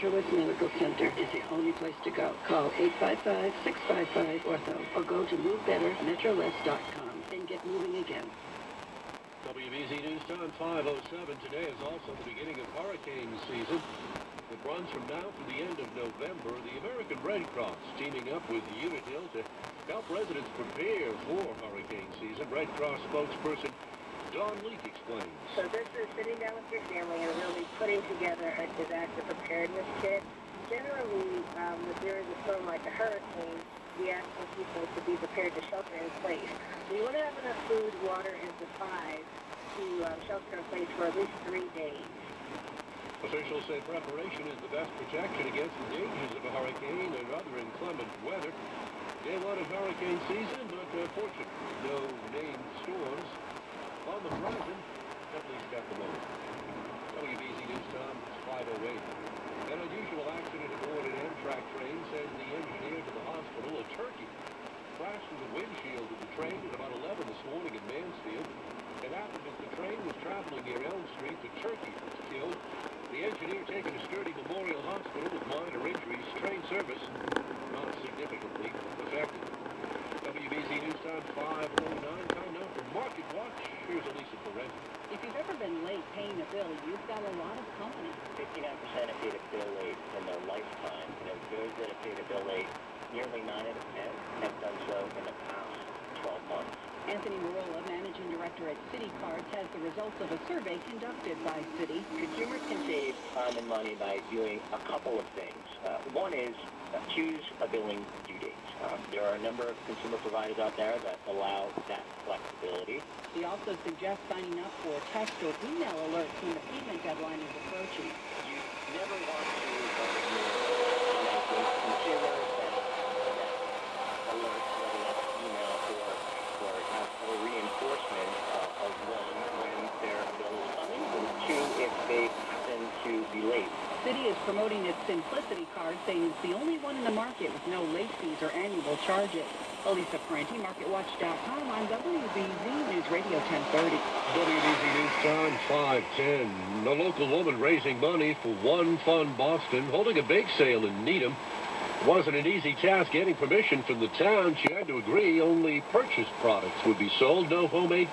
MetroWest Medical Center is the only place to go. Call 855-655-ORTHO or go to MoveBetterMetroWest.com and get moving again. WBZ News Time 507. Today is also the beginning of hurricane season. It runs from now to the end of November. The American Red Cross teaming up with Unitil to help residents prepare for hurricane season. Red Cross spokesperson Don Leek explains. So this is sitting down with your family and really putting together a disaster preparedness kit. Generally, um, if there is a storm like a hurricane, we ask for people to be prepared to shelter in place. We want to have enough food, water, and supplies to um, shelter in place for at least three days. Officials say preparation is the best protection against the dangers of a hurricane and other inclement weather. Day one of hurricane season, but uh, fortunately, no named storms on the horizon, at the. WBZ News Tom, it's 508. An unusual accident aboard an Amtrak train sends the engineer to the hospital. A turkey crashed the windshield of the train at about 11 this morning in Mansfield. It happened as the train was traveling near Elm Street. The turkey was killed. The engineer taken to Sturdy Memorial Hospital with minor injuries. Train service not significantly affected. WBZ News Time 509. Time now for Market Watch. Here's Elisa Perez. If you've ever been late paying a bill, you've got a lot of company. 59% have paid a bill late in their lifetime. And of those that have paid a bill late, nearly 9 out of 10 have done so in the past 12 months. Anthony Marola, managing director at Citi Cards, has the results of a survey conducted by City. Consumers can save time and money by doing a couple of things. Uh, one is uh, choose a billing due date. Um, there are a number of consumer providers out there that allow that flexibility. He also suggests signing up for text or email alerts when the payment deadline is approaching. You never want to uh, consumers that, that alert, whether that's email or, or have a reinforcement uh, of one when their bill is coming. And two, if they to be late. Citi is promoting its Simplicity card, saying it's the only one in the market with no late fees or annual charges. Elisa Parenti, MarketWatch.com on WBZ News Radio 1030. WBZ News Time 510. A local woman raising money for One Fund Boston, holding a bake sale in Needham. It wasn't an easy task getting permission from the town. She had to agree only purchased products would be sold, no homemade